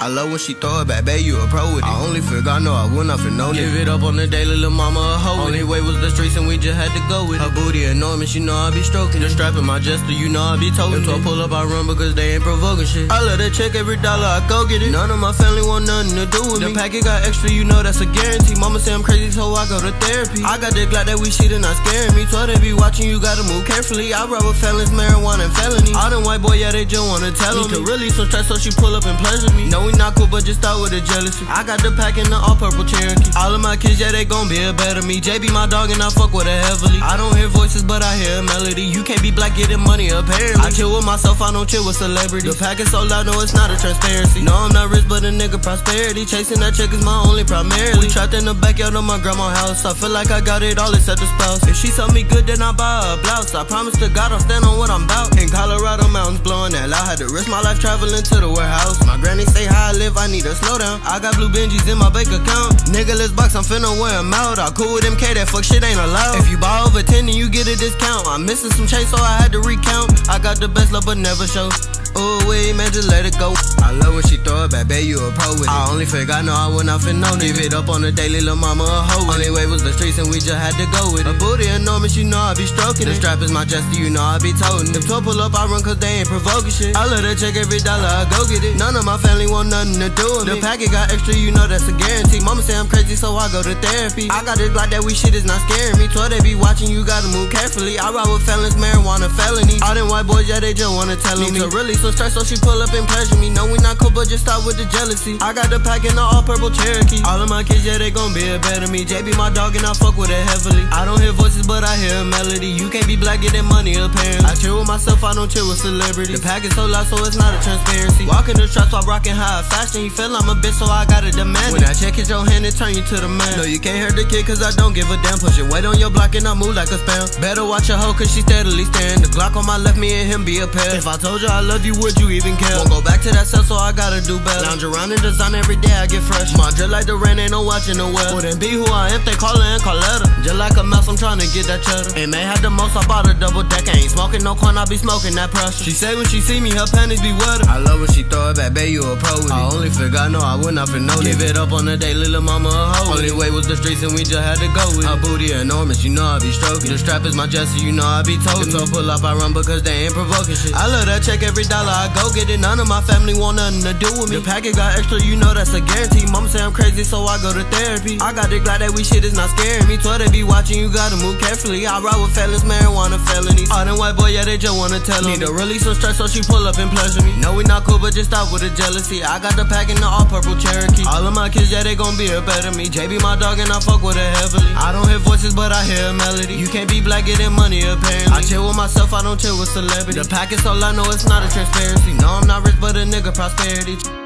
I love when she throw it back, babe, you a pro with it. I only forgot, no, I will not for no Give it up on the daily, little mama a hoe. Only way was the streets and we just had to go with it. Her booty enormous, you know I be stroking. The strap in my jester, you know I be toting. If I pull up, I run because they ain't provoking shit. I let her check every dollar, I go get it. None of my family want nothing to do with the me. The packet got extra, you know that's a guarantee. Mama say I'm crazy, so I go to therapy. I got the glad that we shit and not scaring me. So they be watching, you gotta move carefully. I rub with felons, marijuana, and felony. All them white boy, yeah, they just wanna tell me. To really some stress, so she pull up and pleasure me. No, we not cool, but just start with a jealousy. I got the pack in the all purple Cherokee. All of my kids, yeah, they gon' be a better me. JB my dog, and I fuck with her heavily. I don't hear voices, but I hear a melody. You can't be black getting money, apparently. I chill with myself, I don't chill with celebrities. The pack is so loud, no, it's not a transparency. No, I'm not rich, but a nigga prosperity. Chasing that check is my only primarily. We trapped in the backyard of my grandma's house. I feel like I got it all except the spouse. If she tell me good, then I buy a blouse. I promise to God I'll stand on what I'm about. Risk my life traveling to the warehouse. My granny say how I live, I need to slow down. I got blue Benjis in my bank account. Nigga, let's box, I'm finna wear them out. I cool with them MK, that fuck shit ain't allowed. If you buy over 10, then you get a discount. I'm missing some change, so I had to recount. I got the best love, but never show. Oh, wait, man, just let it go. I love when she throw it back, babe, you a pro with it. I only fake, I know I would not fit no Give it up on the daily, little mama a hoe. Only way was the streets and we just had to go with it. A booty enormous, you know I be stroking. The strap is my jester, you know I be toting If 12 pull up, I run cause they ain't provoking shit. I let her check every dollar, I go get it. None of my family want nothing to do with me. The packet got extra, you know that's a guarantee. Mama say I'm crazy, so I go to therapy. I got this Glock that we shit is not scaring me. 12 they be watching, you gotta move carefully. I ride with felons, marijuana, felony. All them white boys, yeah, they just wanna tell me. to really so stressed, so she pull up and pleasure me. No, we not just stop with the jealousy. I got the pack in the all purple Cherokee. All of my kids, yeah, they gon' be a better me. JB my dog and I fuck with it heavily. I don't hear voices, but I hear a melody. You can't be black getting money apparently. I chill with myself, I don't chill with celebrities. The pack is so loud, so it's not a transparency. Walking the tracks while rocking high fashion. You feel I'm a bitch, so I gotta demand it. When I check hit your hand and turn you to the man. No, you can't hurt the kid, cause I don't give a damn. Push it weight on your block and I move like a spam. Better watch your hoe, cause she steadily staring. The Glock on my left, me and him be a pair. If I told you I love you, would you even care? Won't go back to that cell, so I gotta do better. Lounge around in design every day, I get fresh. My drip like the rain, ain't no watching the weather. Wouldn't be who I am, they call her and call letter. Just like a mouse, I'm trying to get that cheddar. And may have the most, I bought a double deck. I ain't smoking no corn, I be smoking that pressure. She say when she see me, her panties be wetter. I love when she throw it back, babe, you a pro with it. I only forgot, no, I would not for no Give it up on the day, little mama a hoe. Only way was the streets and we just had to go with it. Her booty enormous, you know I be stroking. The strap is my jester, you know I be toting. So pull up, I run because they ain't provoking shit. I love that check every dollar, I go get it. None of my family want nothing to do with me. The packet got extra, you know that's a guarantee. Mama say I'm crazy, so I go to therapy. I got the glad that we shit is not scaring me. 12 they be watching, you gotta move carefully. I ride with fellas, marijuana All them white boy, yeah, they just wanna tell me. Need to release some stress, so she pull up and pleasure me. No, we not cool, but just stop with the jealousy. I got the pack in the all purple Cherokee. All of my kids, yeah, they gon' be a better me. JB my dog, and I fuck with her heavily. I don't hear voices, but I hear a melody. You can't be black getting money, apparently. I chill with myself, I don't chill with celebrity. The pack is all loud, no, it's not a transparency. No, I'm not rich, but a nigga prosperity.